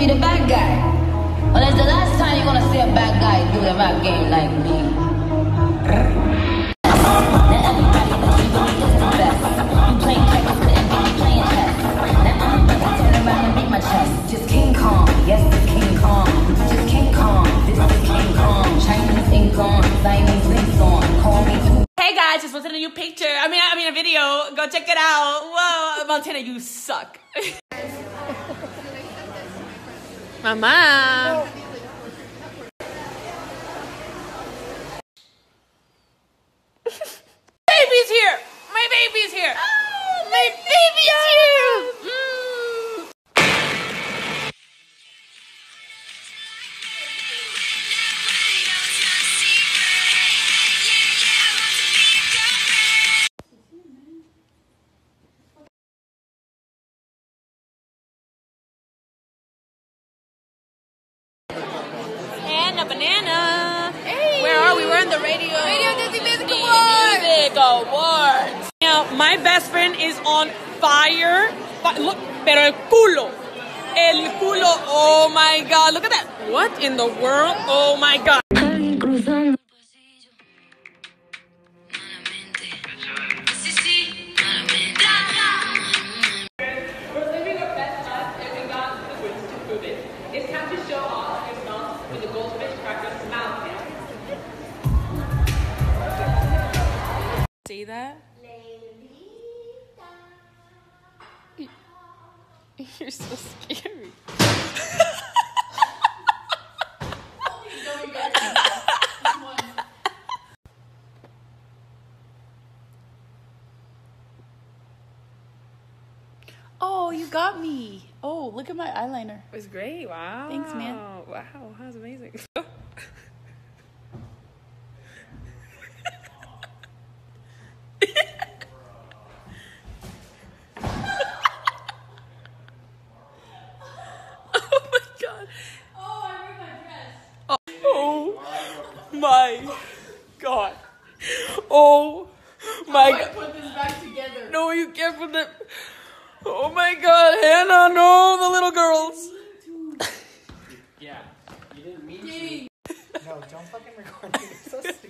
be the bad guy. Well, that's the last time you're gonna see a bad guy do a bad game like me. guys, just posted a new picture. I mean, I mean a video. Go check it out. Whoa, Montana, you suck. Mama. baby's here. My baby's here. my baby's here. Banana, banana. Where are we? We're in the radio. Radio Disney Music Awards. Music Awards. Now, my best friend is on fire. Look, pero el culo. El culo. Oh my god. Look at that. What in the world? Oh my god. See that? You're so scary. Oh, you got me. Oh, look at my eyeliner. It was great. Wow. Thanks, man. Wow, that was amazing. oh my god. Oh my god. Oh my god. Put this back together. No, you can't put that. Oh my god, Hannah, no, the little girls. Yeah, you didn't mean to. No, don't fucking record me. You're so stupid.